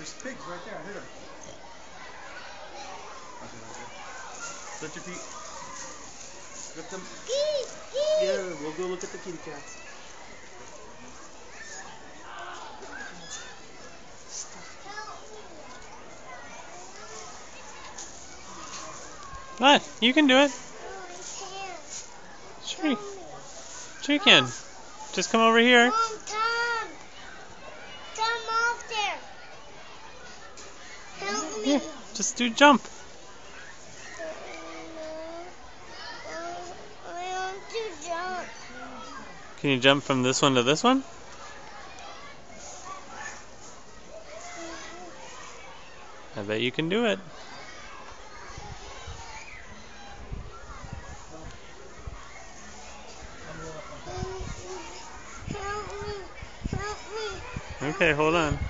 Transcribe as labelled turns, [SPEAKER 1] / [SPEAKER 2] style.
[SPEAKER 1] There's pigs right there. I hit her. Lift your feet. Lift them.
[SPEAKER 2] Gee, gee.
[SPEAKER 1] Yeah, we'll go look at the kitty cats.
[SPEAKER 3] What? You can do it. Sure. Sure you can. Just come over here.
[SPEAKER 2] Mom, Tom. Come off there. Help me.
[SPEAKER 3] Yeah. Just do jump.
[SPEAKER 2] I want to jump.
[SPEAKER 3] Can you jump from this one to this one? I bet you can do it.
[SPEAKER 2] Help me. Help me.
[SPEAKER 3] Okay, hold on.